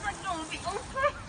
那种比工资。